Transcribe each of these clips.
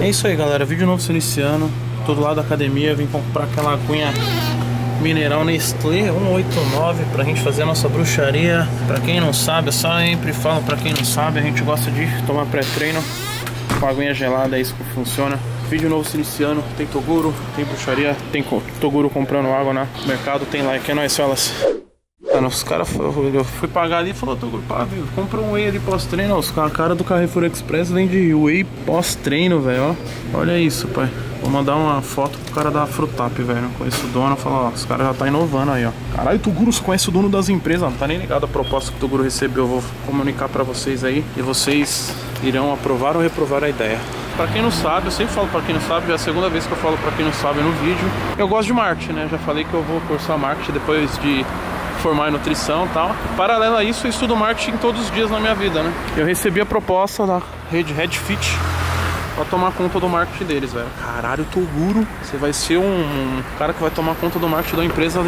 É isso aí, galera. Vídeo novo se iniciando. Tô do lado da academia, vim comprar aquela aguinha mineral Nestlé 189 pra gente fazer a nossa bruxaria. Pra quem não sabe, eu sempre falo pra quem não sabe, a gente gosta de tomar pré-treino com aguinha gelada, é isso que funciona. Vídeo novo se iniciando, tem Toguro, tem bruxaria, tem Toguro comprando água no mercado, tem like, é nóis, elas. Mano, os caras, eu fui pagar ali e falou, Toguro, pá, viu, compra um whey ali pós-treino, os a cara do Carrefour Express vende whey pós-treino, velho, ó. Olha isso, pai. Vou mandar uma foto pro cara da Frutap, velho. Conheço o dono, fala, ó, os caras já tá inovando aí, ó. Caralho, Toguro, você conhece o dono das empresas, não tá nem ligado a proposta que o Toguro recebeu. Eu vou comunicar pra vocês aí e vocês irão aprovar ou reprovar a ideia. Pra quem não sabe, eu sempre falo pra quem não sabe, é a segunda vez que eu falo pra quem não sabe no vídeo. Eu gosto de marketing, né? Já falei que eu vou cursar marketing depois de formar em nutrição e tal. Paralelo a isso, eu estudo marketing todos os dias na minha vida, né? Eu recebi a proposta da rede Redfit pra tomar conta do marketing deles, velho. Caralho, Toguro, você vai ser um cara que vai tomar conta do marketing da empresa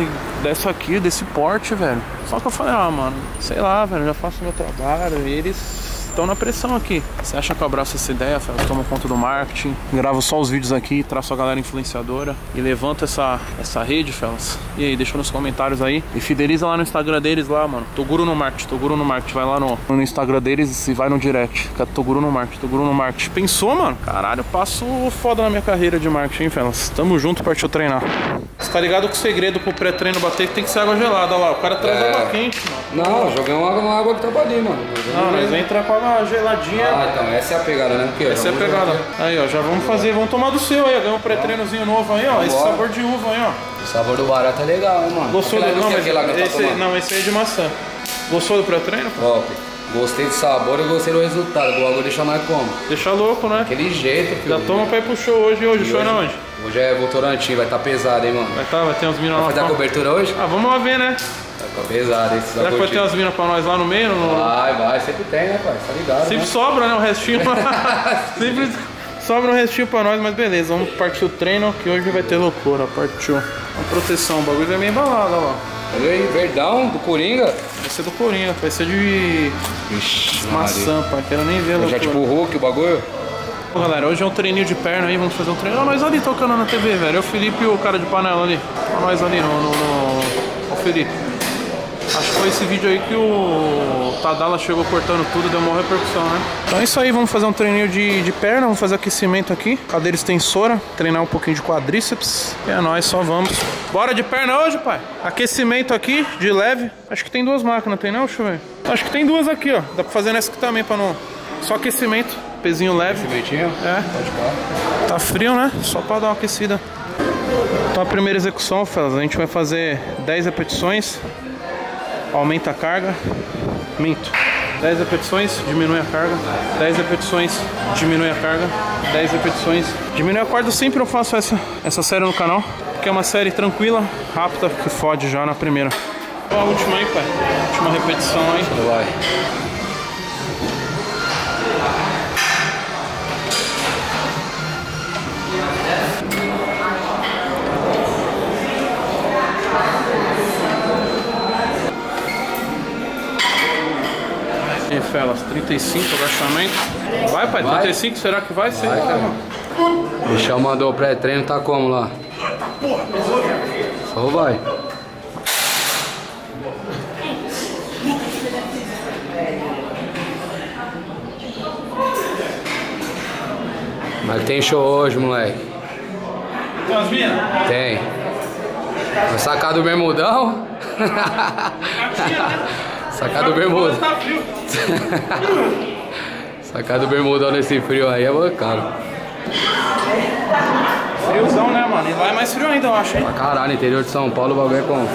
dessa aqui, desse porte, velho. Só que eu falei, ah, mano, sei lá, velho, já faço meu trabalho. Eles estão na pressão aqui. Você acha que eu abraço essa ideia, Fel? Tomo conta do marketing, gravo só os vídeos aqui, traço a galera influenciadora e levanto essa, essa rede, Felas. E aí, deixa nos comentários aí. E fideliza lá no Instagram deles lá, mano. Toguro no marketing, Toguro no marketing. Vai lá no, no Instagram deles e vai no direct. Toguro no marketing, Toguro no marketing. Pensou, mano? Caralho, eu passo foda na minha carreira de marketing, hein, Felas? Tamo junto, partiu treinar. Você tá ligado que o segredo pro pré-treino bater tem que ser água gelada, lá. O cara traz é... água quente, mano. Não, joguei uma água, uma água que tava ali, mano. Não, mas entra com água geladinha. Ah, então, essa é a pegada, né? Porque, essa é a pegada. Aí, ó, já vamos fazer, vamos tomar do seu aí, ganhar um pré-treinozinho novo aí, ó. Esse sabor de uva aí, ó. O sabor do barato é legal, hein, mano. Gostou do não, mas esse, não, esse aí é de maçã. Gostou do pré-treino? Top. Gostei do sabor e gostei do resultado. O bagulho deixa mais como? Deixa louco, né? Aquele jeito, filho. Já toma pra ir pro show hoje. Hoje, o show é onde? Hoje é Votorantim, vai estar tá pesado, hein, mano. Vai tá, vai ter uns minas lá. Vai fazer a cobertura hoje? Ah, vamos lá ver, né? Ficar pesado, esse Será que vai ter umas minas pra nós lá no meio? No... Vai, vai, sempre tem, né, pai? Tá ligado. Sempre né? sobra, né? O restinho. sempre sobra um restinho pra nós, mas beleza, vamos partir o treino que hoje vai ter loucura. Partiu. A proteção, o bagulho vai meio embalado, ó. Olha aí, verdão, do Coringa. Vai ser do Coringa, vai ser de Ixi, maçã, pai. Quero nem ver, Já tipo o Hulk, o bagulho? Bom, galera, hoje é um treininho de perna aí, vamos fazer um treino. Olha nós ali tocando na TV, velho. É o Felipe e o cara de panela ali. Olha nós ali no, no, no... O Felipe. Acho que foi esse vídeo aí que o Tadala chegou cortando tudo, deu uma repercussão, né? Então é isso aí, vamos fazer um treininho de, de perna, vamos fazer aquecimento aqui, cadeira extensora, treinar um pouquinho de quadríceps. E é nóis, só vamos. Bora de perna hoje, pai? Aquecimento aqui, de leve. Acho que tem duas máquinas, tem não? Deixa eu ver. Acho que tem duas aqui, ó. Dá pra fazer nessa aqui também, pra não... Só aquecimento, pezinho leve. Aquecimentinho? É. Pode Tá frio, né? Só pra dar uma aquecida. Então a primeira execução, Felas, a gente vai fazer 10 repetições aumenta a carga, minto. 10 repetições, diminui a carga. 10 repetições, diminui a carga. 10 repetições, diminui a carga. Sempre eu faço essa, essa série no canal, porque é uma série tranquila, rápida, que fode já na primeira. A última aí, pai. Última repetição aí. Vai. E Felas, 35 agachamento. Vai, pai, vai. 35, será que vai? Vai, cara. O bichão mandou o pré-treino, tá como lá? Só vai. Mas tem show hoje, moleque. Tem umas minas? Tem. Vai sacar do bermudão? Sacar do bermuda. Sacar do bermudão nesse frio aí é bancado. Friozão, né, mano? E lá é mais frio ainda, eu acho, hein? Pra caralho, interior de São Paulo o bagulho é como?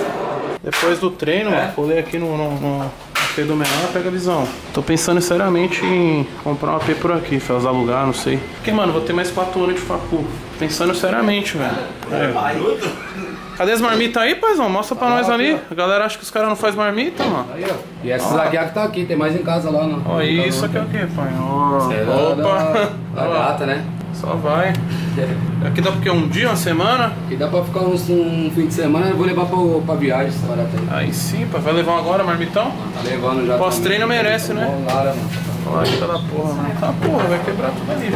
Depois do treino, é. colei aqui no, no, no AP do menor, pega a visão. Tô pensando seriamente em comprar um AP por aqui, fazer alugar, não sei. Porque, mano, vou ter mais 4 anos de facu. Pensando seriamente, velho. É. Cadê as marmitas aí, paizão? Mostra pra ah, nós ali. A galera acha que os caras não fazem marmita, mano. Aí, ó. E essas aqui é que tá aqui, tem mais em casa lá, não. Ó, isso aqui é o quê, pai? É opa. Da, gata, né? Só vai. Aqui dá porque um dia, uma semana? Aqui dá pra ficar uns, um fim de semana, eu vou levar pra, pra viagem essa barata aí. Aí sim, pai. Vai levar agora, marmitão? Tá levando já. Pós-treino merece, né? Lara, mano. Olha da porra, mano. Tá porra, vai quebrar tudo ali,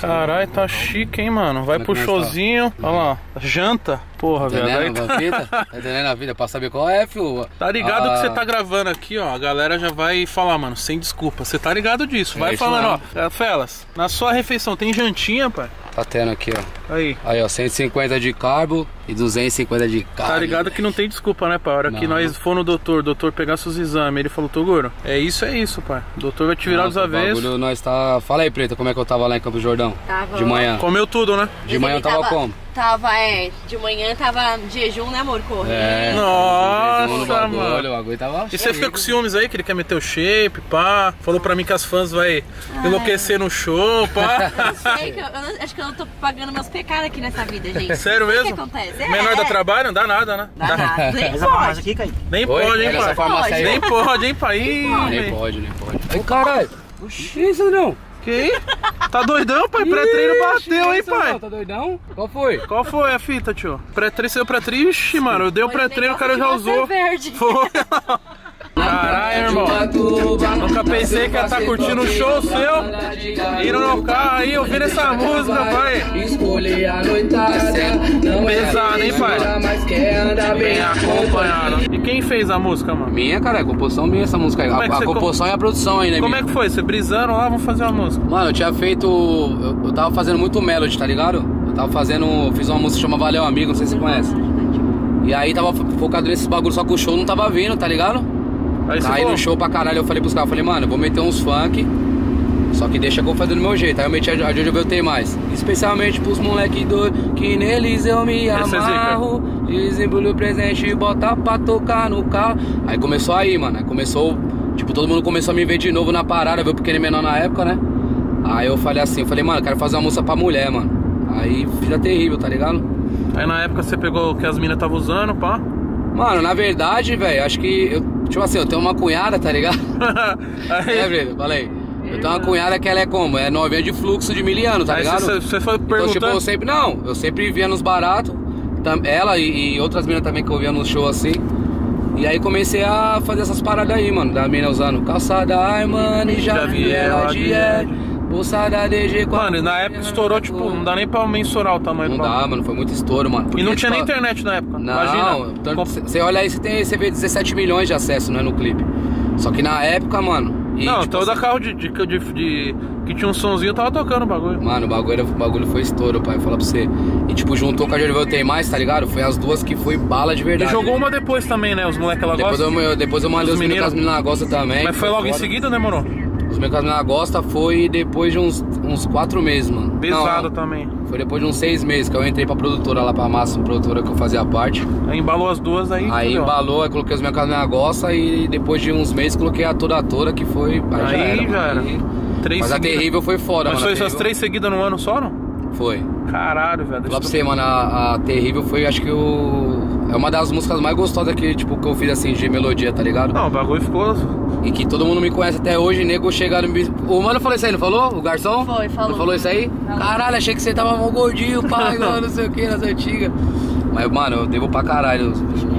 Caralho, tá chique, hein, mano? Vai é pro tá? showzinho. Olha lá, janta. Porra, Tá velho. aí entendendo tá- a vida? Tá entendendo a vida? Pra saber qual é, filho. Tá ligado Ah, que você tá gravando aqui, ó. A galera já vai falar, mano, sem desculpa. Você tá ligado disso. Vai É falando, ó. Felas, na sua refeição tem jantinha, pai? Tá tendo aqui, ó. Aí. Aí, ó, 150 de carbo e 250 de carne. Tá ligado que não tem desculpa, né, pai? A hora que Não. nós for no doutor, o doutor pegar seus exames, ele falou, Toguro, é isso, é isso, pai. O doutor vai te virar dos avessos. bagulho, nós tá... Fala aí, Preta, como é que eu tava lá em Campo Jordão? Tava. De manhã. Comeu tudo, né? De manhã eu Ele tava como? Tava, é, de manhã tava de jejum, né, amor? Correndo. É. Nossa, no bagulho, mano. O bagulho tava E você fica com ciúmes aí, que ele quer meter o shape, pá. Falou pra mim que as fãs vai enlouquecer no show, pá. Sei que eu, eu acho que eu não tô pagando meus pecados aqui nessa vida, gente. Sério O que mesmo? que acontece? É, Menor é. dá trabalho? Não dá nada, né? Dá nada. Nem Essa pode. aqui, Kaique. Nem Oi? pode, hein, pai? Nem pode, hein, pai? Nem pode, nem pode. Ai, caralho. Oxi, isso não. Que isso? Tá doidão, pai? Pré-treino bateu, hein, Isso não, pai? Tá doidão? Qual foi? Qual foi a fita, tio? Pré-treino, seu pré-treino? Ixi, mano, eu dei o pré-treino, o cara já usou. maçã verde. Foi. Caralho, irmão. Nunca pensei que ia estar curtindo um show seu. Indo no carro aí, ouvindo essa música, pai. É Pesado, hein, pai? Bem acompanhado. E quem fez a música, mano? Minha, cara, é composição minha essa música aí. Como A, é a composição e a produção ainda. Como minha. é que foi? Você brisando lá, vamos fazer uma música. Mano, eu tinha feito. Eu, eu tava fazendo muito melody, tá ligado? Eu tava fazendo. Fiz uma música que chama Valeu Amigo, não sei se você conhece. E aí tava fo- focado nesses bagulhos, só que o show não tava vindo, tá ligado? Aí no show pra caralho eu falei pros caras, falei, mano, eu vou meter uns funk. Só que deixa que eu vou fazer do meu jeito. Aí eu meti a de onde eu tenho mais. Especialmente pros moleque doido, que neles eu me é amarro. Desembrulho o presente e bota pra tocar no carro. Aí começou aí, mano. Aí começou. Tipo, todo mundo começou a me ver de novo na parada, viu? Porque ele é menor na época, né? Aí eu falei assim, eu falei, mano, eu quero fazer uma música pra mulher, mano. Aí fica terrível, tá ligado? Aí na época você pegou o que as minas estavam usando, pá. Mano, na verdade, velho, acho que. Eu, tipo assim, eu tenho uma cunhada, tá ligado? É, aí, Breno, falei. Eu tenho uma cunhada que ela é como? É novinha de fluxo de miliano, tá aí ligado? você, foi Então, tipo, perguntando. eu sempre. Não, eu sempre via nos baratos. Ela e, e outras minas também que eu via no show assim. E aí comecei a fazer essas paradas aí, mano. Da mina usando calçada Armani, já, Já vi ela de Ed, bolsa da DG. com a Mano, e na época estourou, tipo, não dá nem pra mensurar o tamanho Não do bagulho. dá, mano, foi muito estouro, mano. E Porque, não tinha nem tipo, internet na época. Não, Imagina. você olha aí, você, vê 17 milhões de acesso, né, no clipe. Só que na época, mano. e, Não, tipo, toda assim, carro de, de, de, de- que tinha um sonzinho tava tocando o bagulho. Mano, o bagulho, era- o bagulho foi estouro, pai. Falar pra você. E tipo, juntou com a Jorvel Tem Mais, tá ligado? Foi as duas que foi bala de E verdade. jogou uma depois também, né? Os moleques Depois gostam. eu, eu- depois eu mandei os meninos que meninos? as meninas gostam também. Mas foi logo em foda. seguida ou demorou? Os as meninas gostam foi depois de uns, uns quatro meses, mano. Pesado Não, também. Foi depois de uns seis meses que eu entrei pra produtora lá pra massa, produtora que eu fazia parte. Aí embalou as duas aí. Aí fudeu. embalou, aí coloquei os meus caras na gosta e depois de uns meses coloquei a toda a toda que foi. Aí, Aí já era. Aí- Três Mas a seguidas. terrível foi foda, Mas mano. foi a essas três seguidas no ano só, não? Foi. Caralho, velho. Falar pra você, mano, a, a Terrível foi, acho que o. É uma das músicas mais gostosas que, tipo, que eu fiz assim de melodia, tá ligado? Não, o bagulho ficou. E que todo mundo me conhece até hoje, nego chegaram me. O mano falou isso aí, não falou? O garçom? Foi, falou. Não falou isso aí? Caralho, achei que você tava mal gordinho, pai, não, não sei o que, nas antigas. Mas, mano, eu devo pra caralho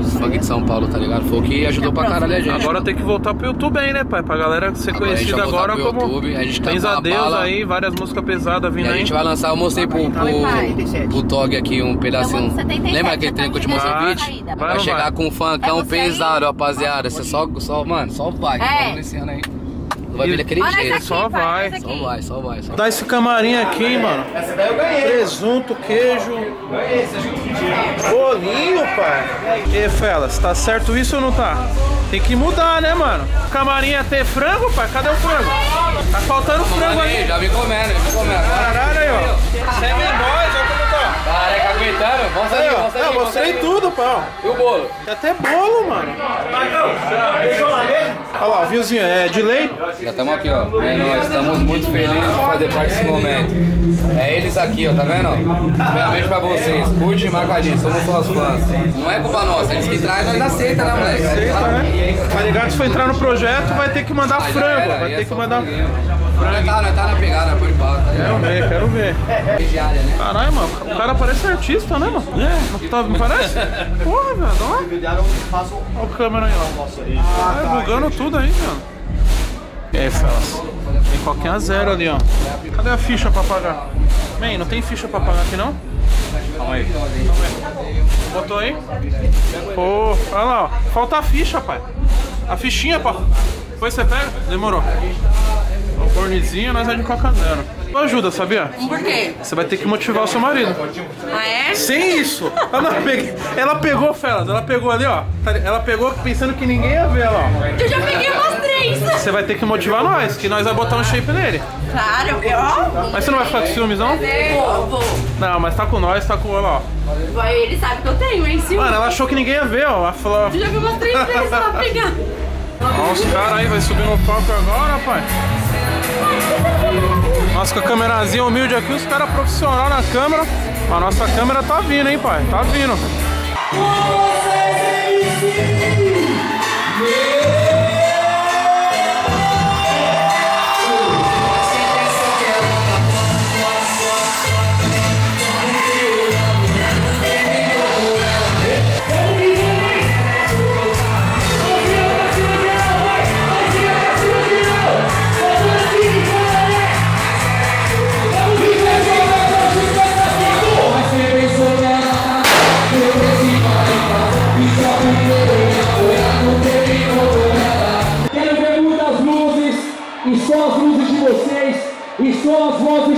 os, funk de São Paulo, tá ligado? Foi o que ajudou pra caralho a gente. Agora tem que voltar pro YouTube aí, né, pai? Pra galera ser Agora a gente conhecida agora pro como. YouTube, a gente tá a Deus bala. aí, várias músicas pesadas E vindo a aí. gente vai lançar, eu mostrei pro, pro, Vai, pro Tog aqui um pedacinho. No 77, Lembra aquele trem que eu te mostrei o Vai, vídeo? vai chegar vai? com um funkão É você aí? pesado, rapaziada. Você só, só, mano, só vai. É. Vamos nesse ano aí. Não vai vir daquele Olha jeito. essa aqui, Só pai, vai. essa Só aqui. vai, só vai, só vai. Dá esse camarim aqui, mano. Presunto, queijo. Bolinho, pai. E Felas, tá certo isso ou não tá? Tem que mudar, né, mano? Camarim é ter frango, pai? Cadê o frango? Tá faltando frango aí, já vim comendo, já vim comendo. Caralho aí, ó. Você é menor, olha como tá. Careca aguentando? Mostra Aí, mostra aí. mostra mostrei tudo, pau. E o bolo? Tem até bolo, mano. Olha lá, viuzinho, é de lei? Já estamos aqui, ó. É, nós estamos muito felizes de fazer parte desse momento. É eles aqui, ó, tá vendo? Primeiramente pra vocês. Curte e marca a gente, somos suas fãs. Não é culpa nossa, eles que trazem, nós aceita, né, moleque? Aceita, né? Tá ligado? Se for entrar no projeto, vai ter que mandar Ah, frango. Vai ter que mandar. Nós tá, tá na pegada, por baixo, tá Quero ver, quero ver. Caralho, mano, o cara parece artista, né, mano? É. Não, tá, não parece? Porra, velho, olha lá. Olha o câmera aí, ó. Ah, bugando tudo aí, mano. E aí, fellas? Tem coquinha zero ali, ó. Cadê a ficha pra pagar? Man, não tem ficha pra pagar aqui não? Calma aí. Botou aí? Pô, olha lá, ó. Falta a ficha, pai. A fichinha, pô. Depois você pega? Demorou. O cornezinho, nós é de coca zero. Tu ajuda, sabia? Por quê? Você vai ter que motivar o seu marido. Ah, é? Sem isso! Ela, peguei- ela pegou, Felas, ela pegou ali, ó. Tá- Ela pegou pensando que ninguém ia ver ela, ó. Eu já peguei umas três. Você vai ter que motivar nós, que nós vai botar um shape nele. Claro, eu... Mas você não vai ficar com ciúmes, não? Vou, vou. Não, mas tá com nós, tá com ela, ó. Ele sabe que eu tenho, hein, Silvio? Mano, ela achou que ninguém ia ver, ó. Ela falou, Eu já vi umas três vezes pra pegar. ó, os caras aí vai subir no palco agora, pai. Nossa, com a câmerazinha humilde aqui, os caras profissional na câmera. A nossa câmera tá vindo, hein, pai? Tá vindo. Quero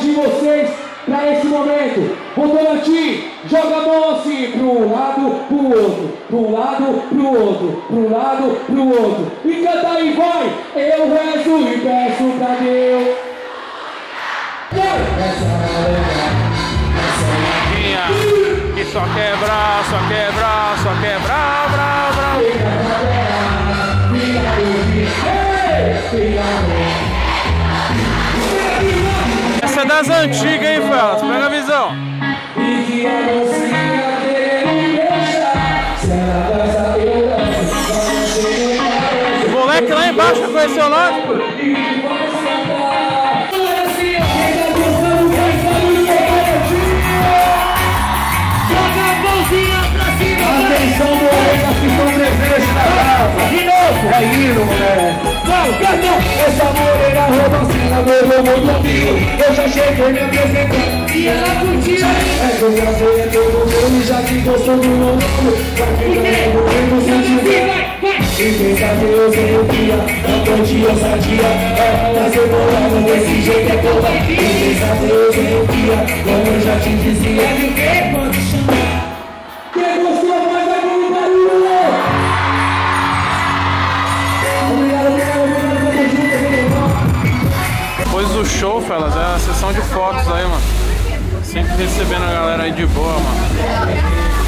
de vocês para esse momento. Votorantim, joga a mão assim pro lado, pro outro, pro lado, pro outro, pro lado, pro outro. E canta aí, vai! Eu rezo e peço pra Deus. Minha, que só quebra, só quebra, só quebra, das antigas, hein, Felas? Pega a visão. E que. Só você. O moleque lá embaixo conheceu nós. Atenção, moleques que estão presentes na casa. De. É hino, moleque. Não, canta. Essa morena roubacina morou muito comigo. Eu já cheguei me apresentando e ela curtiu. É que eu já sei, é todo mundo já que gostou do meu nome. Vai ficando comigo sem dizer. E pensa que eu sei o dia, não curti ousadia É, tá separado desse jeito é boba E pensa que eu sei o dia, como eu já te dizia Ninguém pode chamar show, Felas, é a sessão de fotos aí, mano. Sempre recebendo a galera aí de boa, mano.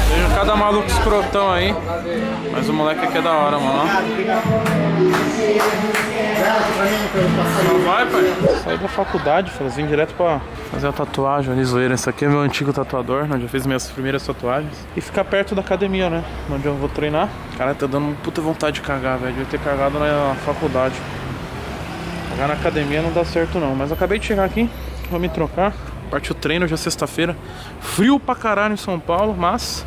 Vejo cada maluco escrotão aí. Mas o moleque aqui é da hora, mano. Ó. Vai, pai. Saí da faculdade, Felas, vim direto pra fazer a tatuagem ali, zoeira. Esse aqui é meu antigo tatuador, onde eu fiz minhas primeiras tatuagens. E ficar perto da academia, né? Onde eu vou treinar. Cara, tá dando puta vontade de cagar, velho. Devia ter cagado na faculdade. Na academia não dá certo não, mas acabei de chegar aqui, vou me trocar. Partiu treino já é sexta-feira. Frio pra caralho em São Paulo, mas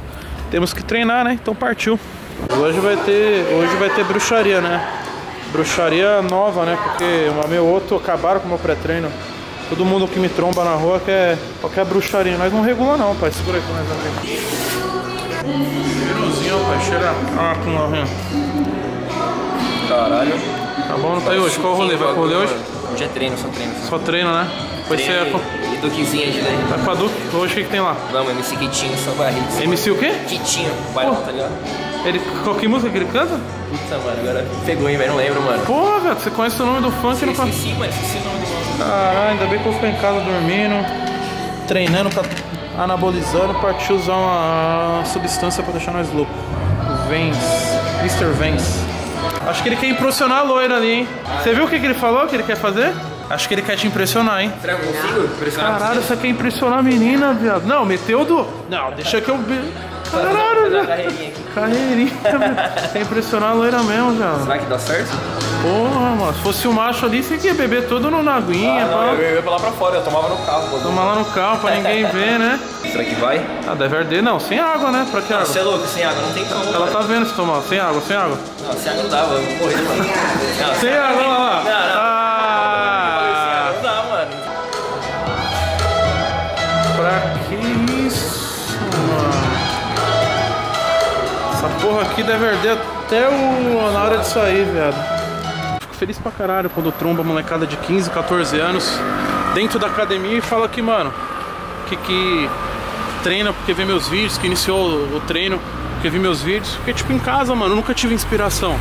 temos que treinar, né? Então partiu. Hoje vai ter, hoje vai ter bruxaria, né? Bruxaria nova, né? Porque o meu outro acabaram com o meu pré-treino. Todo mundo que me tromba na rua quer qualquer bruxaria. Nós não regula não, pai. Segura aí que nós ver. Cheirosinho, pai. Cheira. Ah, com. Caralho. Tá bom, não tá aí hoje? Qual o rolê? Vai pro rolê hoje? Hoje é treino, só treino. Só treino, né? É com... E Duquezinha de daí. vai pra Duque. Hoje o que, que tem lá? Vamos, MC Kitinho, só barriga. MC o quê? Kitinho, bairro, tá ligado? Ele, qual que música que ele canta? Puta, mano, agora pegou, hein, velho? Não lembro, mano. Porra, velho, você conhece o nome do funk e não conhece. Esqueci, mano, esqueci o nome do mano. Caralho, ainda bem que eu vou ficar em casa dormindo, treinando, pra, anabolizando, partiu usar uma substância pra deixar nós loucos. Vence, Mr. Vence. Acho que ele quer impressionar a loira ali, hein? Você viu o que, que ele falou que ele quer fazer? Acho que ele quer te impressionar, hein? Será que eu consigo? Impressionar Caralho, você quer impressionar a menina, viado. Não, meteu do. Não, deixa que eu. Caralho, velho. carreirinha. Carreirinha, velho. Quer impressionar a loira mesmo, viado. Será que dá certo? Porra, mano. Se fosse o macho ali, você ia beber todo no na aguinha, Ah, não, pá. eu ia pra lá pra fora, eu tomava no carro. pô. Tomar lá no carro pra ninguém ver, né? Será que vai? Ah, deve arder. Não, sem água, né? Pra que água? Você é louco, sem água não tem como. Ela tá vendo se tomar. Sem água, sem água. Não, sem água não dá, eu vou morrer, mano. Não, Sem água, olha lá. Não, não. Ah. Não dá, mano. Que isso, mano. Essa porra aqui deve arder até o... na hora de sair, viado. Feliz pra caralho quando tromba molecada de 15, 14 anos dentro da academia e fala que, mano, que, que treina porque vê meus vídeos, que iniciou o treino porque vi meus vídeos. Porque, tipo, em casa, mano, eu nunca tive inspiração.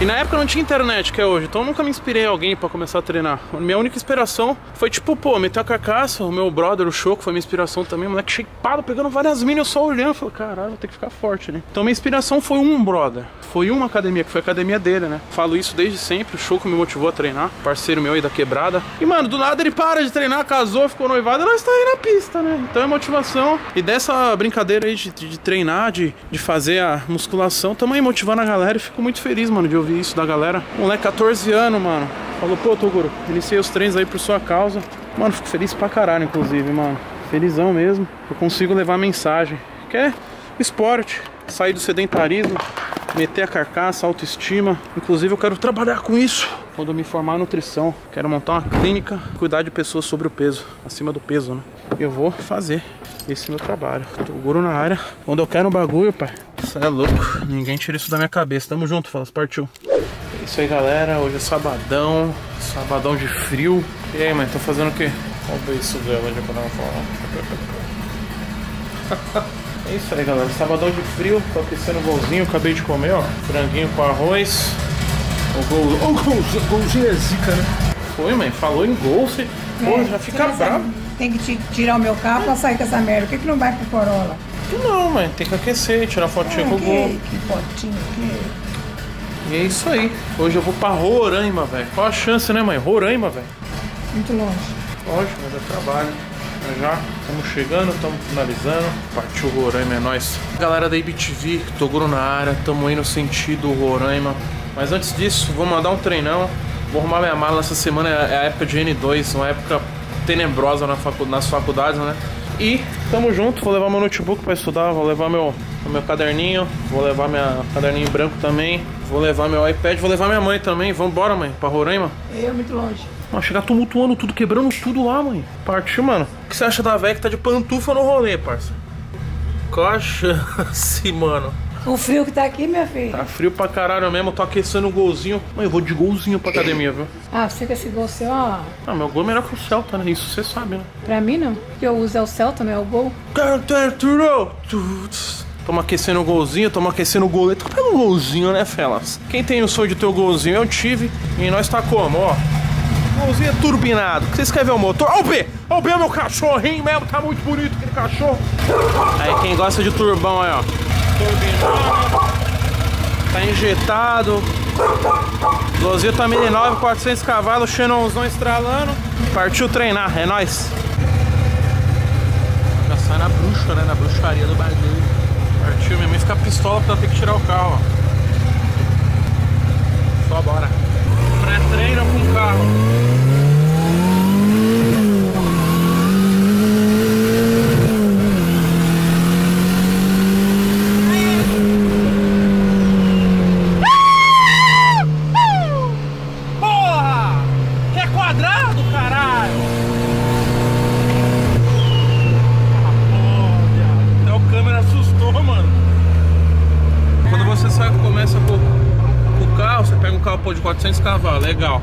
E na época não tinha internet que é hoje, então eu nunca me inspirei em alguém pra começar a treinar. Minha única inspiração foi tipo, pô, meter a carcaça, o meu brother, o Choco, foi minha inspiração também, moleque shapeado, pegando várias minas, só olhando, falei, caralho, vou ter que ficar forte, né? Então minha inspiração foi um brother, foi uma academia, que foi a academia dele, né? Falo isso desde sempre, o Choco me motivou a treinar, parceiro meu aí da quebrada. E mano, do nada ele para de treinar, casou, ficou noivado, nós tá aí na pista, né? Então é motivação. E dessa brincadeira aí de, de, de treinar, de, de fazer a musculação, tamo aí motivando a galera e fico muito feliz, mano, de ouvir isso da galera. Moleque, 14 anos, mano. Falou, pô, Toguro, iniciei os treinos aí por sua causa. Mano, fico feliz pra caralho, inclusive, mano. Felizão mesmo. Eu consigo levar mensagem. Que é esporte. Sair do sedentarismo. Meter a carcaça, autoestima. Inclusive, eu quero trabalhar com isso. Quando eu me formar em nutrição. Quero montar uma clínica. Cuidar de pessoas sobre o peso. Acima do peso, né? Eu vou fazer esse meu trabalho. Toguro na área. Quando eu quero um bagulho, pai. Isso é louco. Ninguém tira isso da minha cabeça. Tamo junto, Falas. Partiu. É isso aí, galera. Hoje é sabadão. Sabadão de frio. E aí, mãe? Tô fazendo o quê? Olha o beijo dela de quando ela fala. É isso aí, galera. Sabadão de frio. Tô aquecendo o golzinho. Acabei de comer, ó. Franguinho com arroz. O gol. O golzinho, é zica, né? Foi, mãe. Falou em gol. Você... Pô, já fica bravo. Tem que ti- tirar o meu carro pra sair com essa merda. Por que, que não vai pro Corolla? Não, mãe. Tem que aquecer. Tirar fotinha Ah, com o gol. que, potinho, que... E é isso aí. Hoje eu vou pra Roraima, velho. Qual a chance, né, mãe? Roraima, velho. Muito longe. Lógico, mas é trabalho. Mas já estamos chegando, estamos finalizando. Partiu Roraima, é nóis. Galera da IBTV, Toguro na área, estamos indo sentido Roraima. Mas antes disso, vou mandar um treinão. Vou arrumar minha mala essa semana, é a época de N2, uma época tenebrosa na facu- nas faculdades, né? E tamo junto, vou levar meu notebook pra estudar, vou levar meu, meu caderninho, vou levar minha caderninho branco também, vou levar meu iPad, vou levar minha mãe também. Vambora, mãe, pra Roraima. Eu, muito longe. Mano, chegar tumultuando tudo, quebrando tudo lá, mãe. Partiu, mano. O que você acha da velha que tá de pantufa no rolê, parça? Qual a chance, mano? O frio que tá aqui, minha filha. Tá frio pra caralho mesmo, tô aquecendo o golzinho. Mãe, eu vou de golzinho pra academia, viu? Ah, você que esse gol seu, ó. Ah, meu gol é melhor que o Celta, né? Isso você sabe, né? Pra mim, não. O que eu uso é o Celta, não é o gol. Tamo aquecendo o golzinho, tamo aquecendo o goleiro. Então pega um golzinho, né, Felas? Quem tem o sonho de ter o golzinho? Eu tive. E nós tá como, ó. Golzinho é turbinado. O que vocês querem ver o motor? Ó o B! Ó o B, meu cachorrinho mesmo. Tá muito bonito aquele cachorro. Aí, quem gosta de turbão aí, ó. Tá injetado. Golzinho tá 1009, 400 cavalos. Xenonzão estralando. Partiu treinar, é nóis. Já sai na bruxa, né? Na bruxaria do bagulho. Partiu, minha mãe fica pistola porque ela tem que tirar o carro, ó. Só bora. Pré-treino com o carro. Porra! Que é quadrado, caralho! Até o câmera assustou, mano. Quando você sai, começa com, com o carro, você pega um carro pô, de 400 cavalos, legal.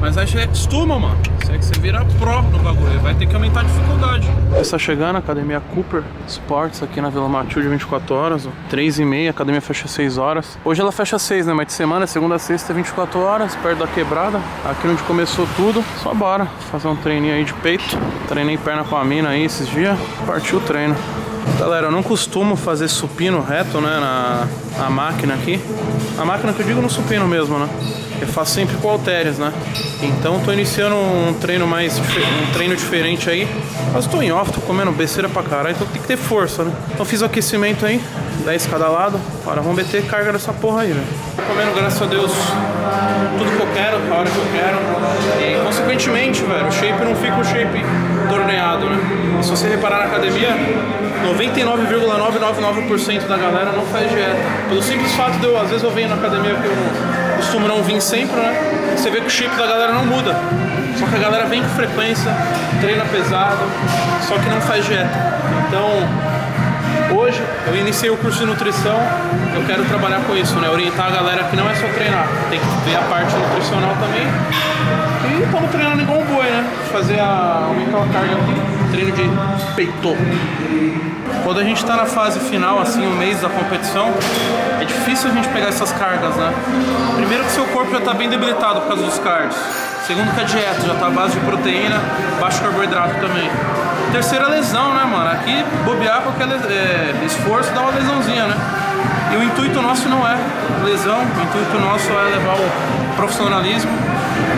Mas aí você acostuma, mano. Você, você vira pró no bagulho, vai ter que aumentar a dificuldade. Está chegando, Academia Cooper Sports aqui na Vila Matilde 24 horas, ó. 3 e meia, a academia fecha 6 horas. Hoje ela fecha 6, né? Mas de semana, segunda a sexta, 24 horas, perto da quebrada. Aqui onde começou tudo. Só bora fazer um treininho aí de peito. Treinei perna com a mina aí esses dias. Partiu o treino. Galera, eu não costumo fazer supino reto, né, na, na máquina aqui. A máquina que eu digo no supino mesmo, né? Eu faço sempre com halteres, né? Então tô iniciando um treino mais um treino diferente aí. Mas tô em off, tô comendo besteira pra caralho, então tem que ter força, né? Então fiz o aquecimento aí, 10 cada lado. Agora vamos meter carga nessa porra aí, velho. Tô comendo, graças a Deus, tudo que eu quero, a hora que eu quero. E consequentemente, velho, o shape não fica o shape torneado, né? Se você reparar na academia, 99,999% da galera não faz dieta. Pelo simples fato de eu, às vezes eu venho na academia que eu costumo não vir sempre, né? Você vê que o shape da galera não muda. Só que a galera vem com frequência, treina pesado, só que não faz dieta. Então, hoje eu iniciei o curso de nutrição, eu quero trabalhar com isso, né? Orientar a galera que não é só treinar, tem que ver a parte nutricional também. E estamos treinando igual um boi, né? Fazer a aumentar a carga aqui, treino de peito. Quando a gente está na fase final, assim, um mês da competição, é difícil a gente pegar essas cargas, né? Primeiro que seu corpo já está bem debilitado por causa dos cards. Segundo que a dieta já está à base de proteína, baixo carboidrato também. Terceira lesão, né, mano? Aqui, bobear qualquer é, esforço dá uma lesãozinha, né? E o intuito nosso não é lesão, o intuito nosso é levar o profissionalismo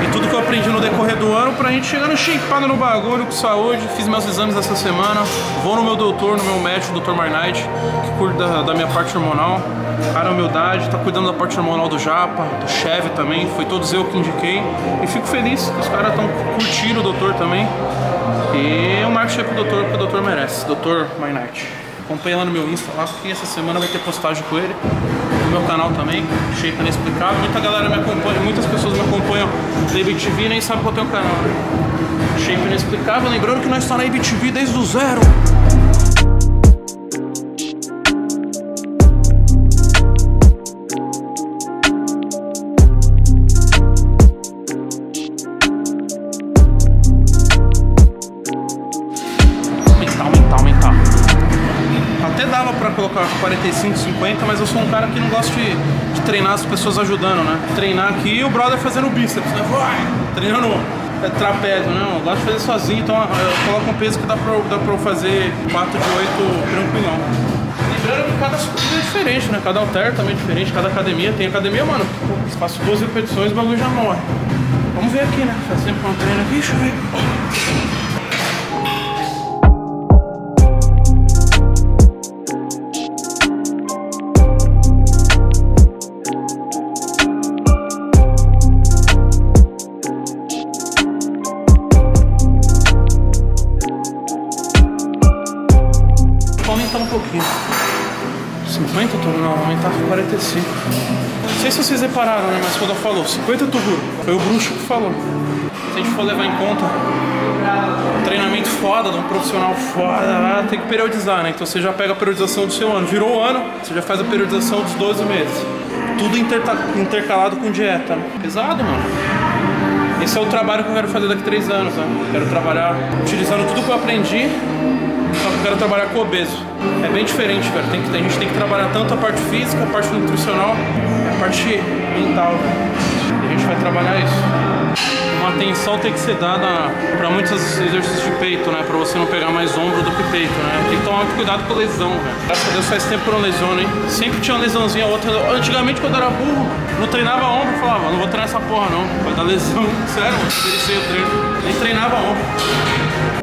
e tudo que eu aprendi no decorrer do ano pra gente chegar no shapeado no bagulho, com saúde. Fiz meus exames essa semana, vou no meu doutor, no meu médico, Dr. Marnight, que cuida da, minha parte hormonal. Cara, humildade, tá cuidando da parte hormonal do Japa, do Cheve também, foi todos eu que indiquei. E fico feliz que os caras estão curtindo o doutor também. E eu marco shape pro doutor, porque o doutor merece, Dr. Marnight. Acompanha lá no meu Insta lá, porque essa semana vai ter postagem com ele. Meu canal também, Shape Inexplicável. Muita galera me acompanha, muitas pessoas me acompanham da IBTV e nem sabem qual é o canal. Shape Inexplicável, lembrando que nós estamos na IBTV desde o zero. 45, 50, mas eu sou um cara que não gosta de, de treinar as pessoas ajudando, né? Treinar aqui e o brother fazendo bíceps, né? Treinando é, trapézio, né? Eu gosto de fazer sozinho, então eu coloco um peso que dá pra, dá pra eu fazer 4 de 8 tranquilão. Lembrando que cada subida é diferente, né? Cada halter também é diferente, cada academia. Tem academia, mano, faço 12 repetições, o bagulho já morre. Vamos ver aqui, né? Faz tempo que eu não treino aqui, deixa eu ver. 45. Não sei se vocês repararam, né? Mas quando falou 50 turbo, foi o bruxo que falou. Se a gente for levar em conta um treinamento foda, de um profissional foda, tem que periodizar, né? Então você já pega a periodização do seu ano. Virou o ano, você já faz a periodização dos 12 meses. Tudo intercalado com dieta. Pesado, mano. Esse é o trabalho que eu quero fazer daqui a três anos, né? Quero trabalhar utilizando tudo que eu aprendi, eu quero trabalhar com obeso. É bem diferente, velho. Tem que, a gente tem que trabalhar tanto a parte física, a parte nutricional, a parte mental, velho. E a gente vai trabalhar isso. Uma atenção tem que ser dada para muitos exercícios de peito, né? Pra você não pegar mais ombro do que peito, né? Tem que tomar cuidado com lesão, velho. Graças a Deus faz tempo que eu não lesiono, hein? Sempre tinha uma lesãozinha ou outra. Antigamente, quando eu era burro, não treinava ombro, eu falava, não vou treinar essa porra não. Vai dar lesão. Sério, mano. Merecia o treino. Nem treinava ombro.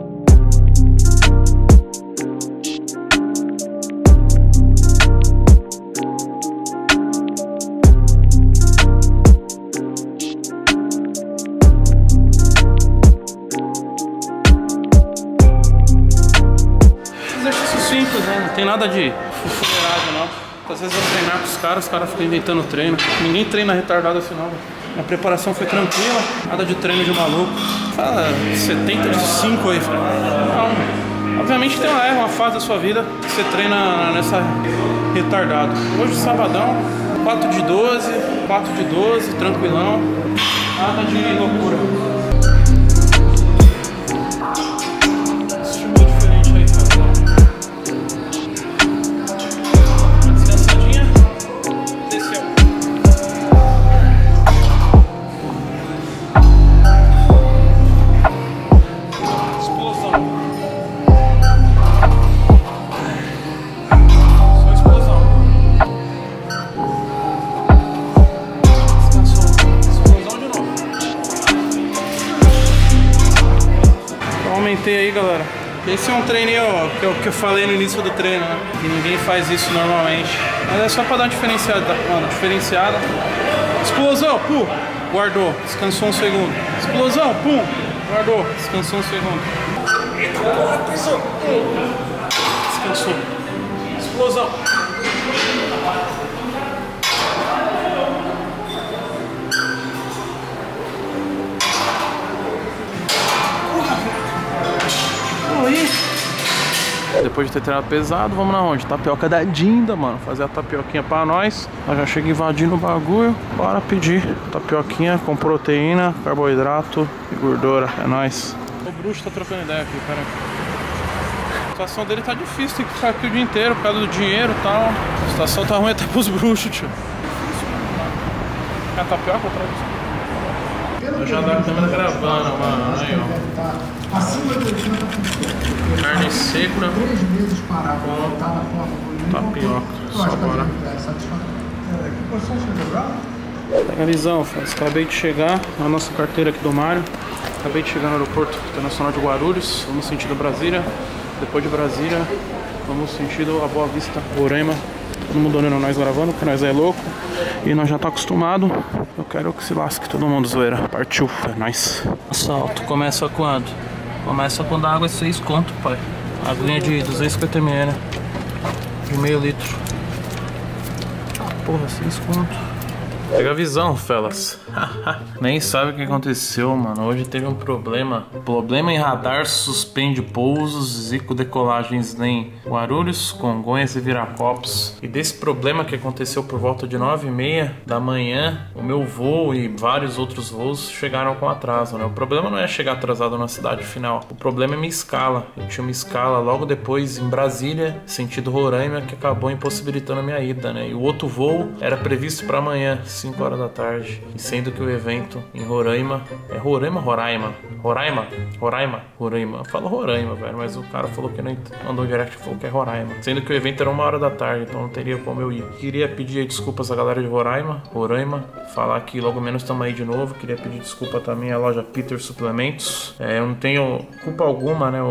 Nada de fuleiragem, não. Às vezes eu treinar com os caras, os caras ficam inventando treino. Ninguém treina retardado assim, não. A preparação foi tranquila, nada de treino de maluco. Fala 70 de 5 aí, Fred. Não. Obviamente tem uma, é, uma fase da sua vida que você treina nessa retardado. Hoje, sabadão, 4 de 12, 4 de 12, tranquilão. Nada de loucura. Esse é um treininho que eu, que eu falei no início do treino, né? Que ninguém faz isso normalmente. Mas é só pra dar uma diferenciada, tá? Mano, diferenciada. Explosão, pum! Guardou, descansou um segundo. Explosão, pum! Guardou, descansou um segundo. Depois de ter treinado pesado, vamos na onde? Tapioca da Dinda, mano. Fazer a tapioquinha pra nós. Nós já chega invadindo o bagulho. Bora pedir tapioquinha com proteína, carboidrato e gordura. É nóis. O bruxo tá trocando ideia aqui, pera. A situação dele tá difícil, tem que ficar aqui o dia inteiro por causa do dinheiro e tal. A situação tá ruim até pros bruxos, tio. É a tapioca atrás disso? Eu já dá a câmera gravando, mano. Aí, ó. Acima de 80%. Carne meses parado, com tá tapioca. Só bora. visão, Faz. Acabei de chegar na nossa carteira aqui do Mário. Acabei de chegar no aeroporto internacional de Guarulhos. Vamos sentido Brasília. Depois de Brasília, vamos sentido a Boa Vista, Roraima. Todo mundo olhando nós gravando, porque nós é louco. E nós já tá acostumado. Eu quero que se lasque todo mundo, zoeira. Partiu, é nóis. Assalto, começa quando? Começa quando a água é 6 conto, pai. Aguinha de 250ml. De meio litro. Porra, 6 conto. Pega a visão, felas. Nem sabe o que aconteceu, mano. Hoje teve um problema. Problema em radar suspende pousos, zico decolagens em Guarulhos, Congonhas e Viracopos. E desse problema que aconteceu por volta de 9 e meia da manhã, o meu voo e vários outros voos chegaram com atraso, né? O problema não é chegar atrasado na cidade final. O problema é minha escala. Eu tinha uma escala logo depois em Brasília, sentido Roraima, que acabou impossibilitando a minha ida, né? E o outro voo era previsto para amanhã, 5 horas da tarde. Sendo que o evento em Roraima. É Roraima, Roraima? Roraima? Roraima? Roraima. Eu falo Roraima, velho, mas o cara falou que não mandou direct falou que é Roraima. Sendo que o evento era uma hora da tarde, então não teria como eu ir. Queria pedir desculpas à galera de Roraima, Roraima. Falar que logo menos estamos aí de novo. Queria pedir desculpa também à loja Peter Suplementos. É, eu não tenho culpa alguma, né?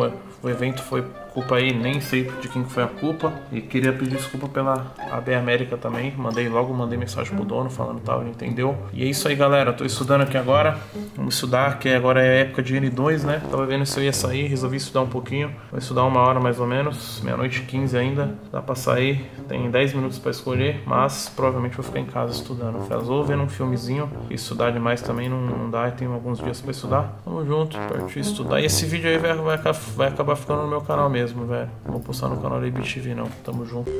O evento foi culpa aí, nem sei de quem que foi a culpa. E queria pedir desculpa pela AB América também. Mandei logo, mandei mensagem pro dono falando tal, ele entendeu. E é isso aí, galera. Tô estudando aqui agora. Vamos estudar, que agora é época de N2, né? Tava vendo se eu ia sair, resolvi estudar um pouquinho. Vou estudar uma hora mais ou menos, meia-noite e 15 ainda. Dá pra sair, tem 10 minutos pra escolher, mas provavelmente vou ficar em casa estudando. Faz ou vendo um filmezinho. Estudar demais também não, não dá, tem alguns dias pra estudar. Tamo junto, partiu estudar. E esse vídeo aí vai, vai, vai acabar ficando no meu canal mesmo, velho. Não vou postar no canal da IBTV não. Tamo junto.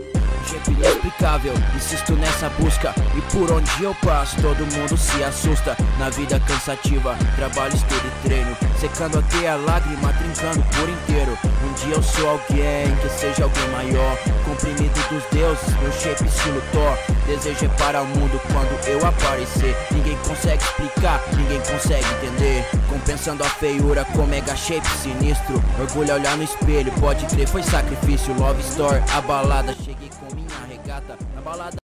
Jeito inexplicável, insisto nessa busca. E por onde eu passo todo mundo se assusta. Na vida cansativa, trabalho, estudo e treino. Secando até a lágrima, trincando por inteiro. Um dia eu sou alguém, que seja alguém maior. Comprimido dos deuses, meu shape estilo Thor. Desejo é para o mundo quando eu aparecer. Ninguém consegue explicar, ninguém consegue entender. Compensando a feiura com mega shape sinistro. Orgulho é olhar no espelho, pode crer, foi sacrifício. Love Story, a balada, cheguei balada